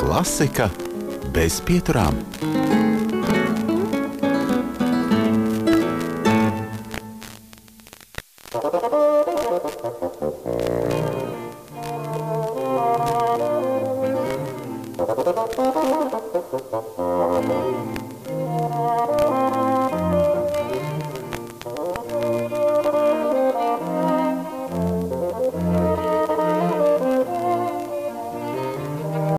Klasika bez pieturām. Thank you. あっ。